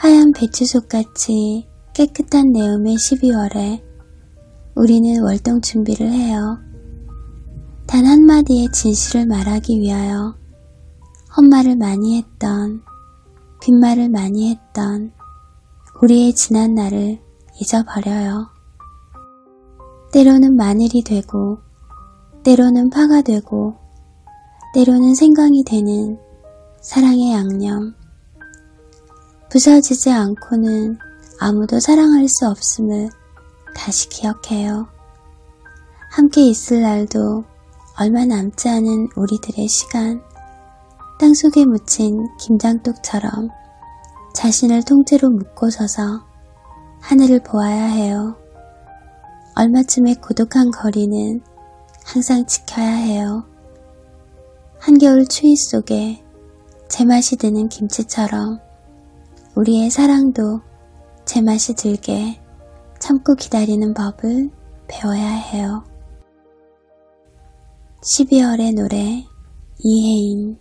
하얀 배추속같이 깨끗한 내음의 12월에 우리는 월동 준비를 해요. 단 한마디의 진실을 말하기 위하여 헛말을 많이 했던, 빈말을 많이 했던 우리의 지난 날을 잊어버려요. 때로는 마늘이 되고, 때로는 파가 되고, 때로는 생강이 되는 사랑의 양념. 부서지지 않고는 아무도 사랑할 수 없음을 다시 기억해요. 함께 있을 날도 얼마 남지 않은 우리들의 시간. 땅속에 묻힌 김장독처럼 자신을 통째로 묶고 서서 하늘을 보아야 해요. 얼마쯤의 고독한 거리는 항상 지켜야 해요. 한겨울 추위 속에 제맛이 드는 김치처럼 우리의 사랑도 제맛이 들게 참고 기다리는 법을 배워야 해요. 12월의 노래 이혜인